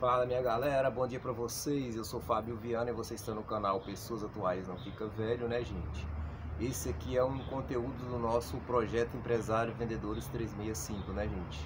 Fala minha galera, bom dia pra vocês. Eu sou Fábio Viana e você está no canal Pessoas Atuais Não Fica Velho, né, gente? Esse aqui é um conteúdo do nosso projeto Empresário Vendedores 365, né, gente?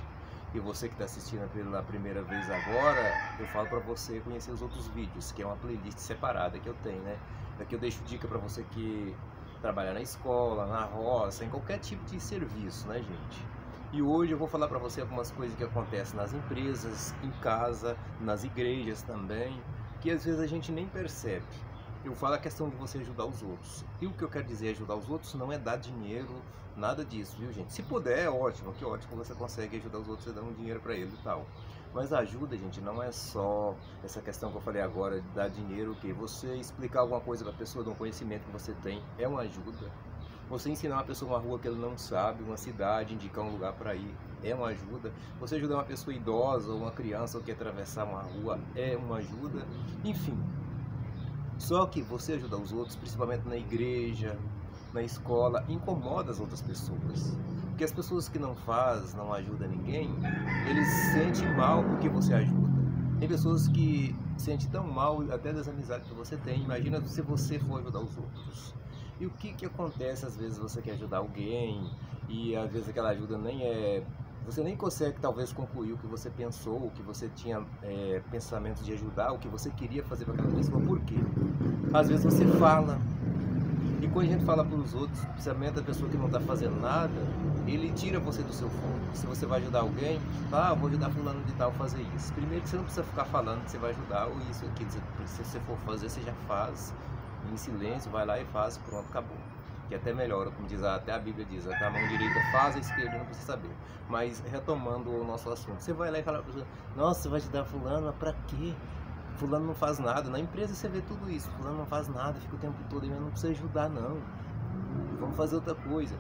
E você que está assistindo pela primeira vez agora, eu falo para você conhecer os outros vídeos, que é uma playlist separada que eu tenho, né? Aqui eu deixo dica para você que trabalha na escola, na roça, em qualquer tipo de serviço, né, gente? E hoje eu vou falar para você algumas coisas que acontecem nas empresas, em casa, nas igrejas também, que às vezes a gente nem percebe. Eu falo a questão de você ajudar os outros. E o que eu quero dizer ajudar os outros não é dar dinheiro, nada disso, viu gente? Se puder, é ótimo, que ótimo você consegue ajudar os outros, você dá um dinheiro para eles e tal. Mas ajuda, gente, não é só essa questão que eu falei agora de dar dinheiro, que você explicar alguma coisa para a pessoa de um conhecimento que você tem, é uma ajuda. Você ensinar uma pessoa uma rua que ele não sabe, uma cidade, indicar um lugar para ir, é uma ajuda. Você ajudar uma pessoa idosa ou uma criança que atravessar uma rua, é uma ajuda. Enfim. Só que você ajudar os outros, principalmente na igreja, na escola, incomoda as outras pessoas. Porque as pessoas que não faz, não ajuda ninguém, eles se sentem mal porque você ajuda. Tem pessoas que sentem tão mal até das amizades que você tem. Imagina se você for ajudar os outros. E o que que acontece às vezes você quer ajudar alguém e às vezes aquela ajuda nem é você nem consegue talvez concluir o que você pensou, o que você tinha é, pensamentos de ajudar, o que você queria fazer para aquela pessoa. Por quê? Às vezes você fala, e quando a gente fala para os outros, principalmente a pessoa que não está fazendo nada, ele tira você do seu foco. Se você vai ajudar alguém, ah, vou ajudar fulano de tal a fazer isso. Primeiro que você não precisa ficar falando que você vai ajudar ou isso aqui. Se você for fazer, você já faz em silêncio, vai lá e faz, pronto, acabou. Que até melhora, como diz até a Bíblia diz, a mão direita faz, a esquerda não precisa saber. Mas retomando o nosso assunto, você vai lá e fala para nossa, você vai ajudar fulano, mas pra quê? fulano não faz nada. Na empresa você vê tudo isso, fulano não faz nada, fica o tempo todo e não precisa ajudar não. Vamos fazer outra coisa.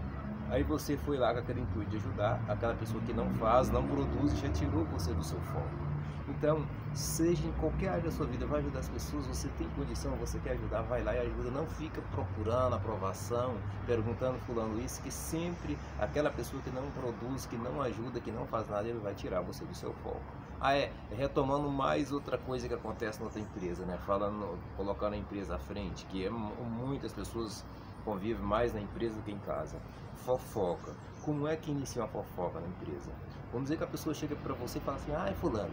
Aí você foi lá com aquele intuito de ajudar, aquela pessoa que não faz, não produz, já tirou você do seu foco. Então, seja em qualquer área da sua vida, vai ajudar as pessoas, você tem condição, você quer ajudar, vai lá e ajuda. Não fica procurando aprovação, perguntando fulano isso, que sempre aquela pessoa que não produz, que não ajuda, que não faz nada, ele vai tirar você do seu foco. Ah, é, retomando mais outra coisa que acontece na outra empresa, né? Falando, colocando a empresa à frente, que é, muitas pessoas convivem mais na empresa do que em casa. Fofoca. Como é que inicia uma fofoca na empresa? Vamos dizer que a pessoa chega para você e fala assim, ah, fulano,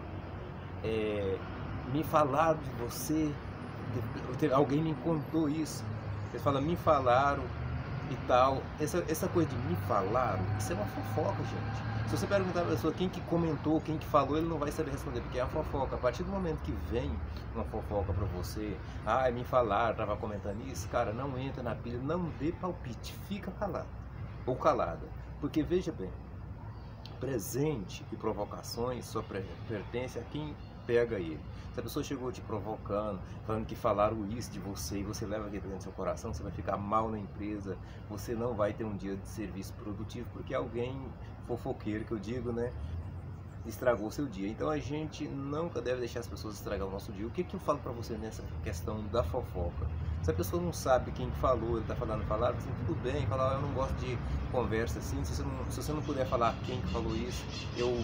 é, me falaram de você, alguém me contou isso. Você fala, me falaram e tal. Essa, essa coisa de me falaram, isso é uma fofoca, gente. Se você perguntar a pessoa quem que comentou, quem que falou, ele não vai saber responder, porque é uma fofoca. A partir do momento que vem uma fofoca para você, ah, me falaram, tava comentando isso, cara, não entra na pilha, não dê palpite, fica calado ou calada. Porque veja bem, presente e provocações só pertence a quem pega ele. Se a pessoa chegou te provocando, falando que falaram isso de você e você leva aquilo dentro do seu coração, você vai ficar mal na empresa, você não vai ter um dia de serviço produtivo porque alguém fofoqueiro que eu digo, né, estragou seu dia. Então a gente nunca deve deixar as pessoas estragar o nosso dia. O que, que eu falo para você nessa questão da fofoca? Se a pessoa não sabe quem falou, ele está falando, falaram, assim, tudo bem, falar, eu não gosto de conversa assim, se você não, se você não puder falar quem falou isso, eu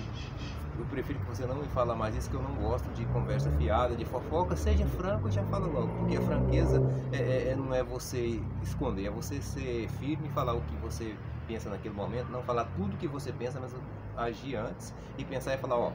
eu prefiro que você não me fale mais isso, que eu não gosto de conversa fiada, de fofoca. Seja franco e já fala logo, porque a franqueza é, é, é, não é você esconder, é você ser firme e falar o que você pensa naquele momento, não falar tudo que você pensa, mas agir antes e pensar e falar, ó,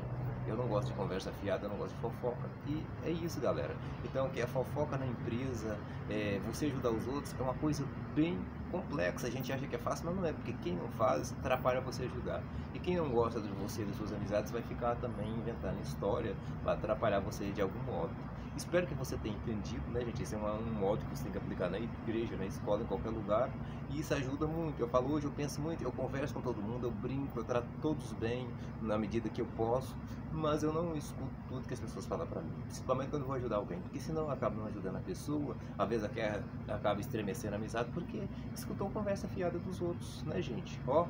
eu não gosto de conversa fiada, eu não gosto de fofoca. E é isso, galera. Então, que a fofoca na empresa, é, você ajudar os outros, é uma coisa bem complexa. A gente acha que é fácil, mas não é, porque quem não faz atrapalha você ajudar. E quem não gosta de você e das suas amizades vai ficar também inventando história, vai atrapalhar você de algum modo. Espero que você tenha entendido, né, gente? Esse é um, modo que você tem que aplicar na igreja, na escola, em qualquer lugar. E isso ajuda muito. Eu falo hoje, eu penso muito, eu converso com todo mundo, eu brinco, eu trato todos bem na medida que eu posso, mas eu não escuto tudo que as pessoas falam para mim. Principalmente quando eu vou ajudar alguém, porque senão eu acabo não ajudando a pessoa, às vezes acaba estremecendo a amizade, porque escutou conversa fiada dos outros, né, gente? Ó,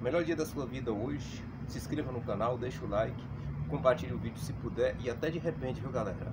melhor dia da sua vida hoje. Se inscreva no canal, deixa o like, compartilhe o vídeo se puder e até de repente, viu, galera?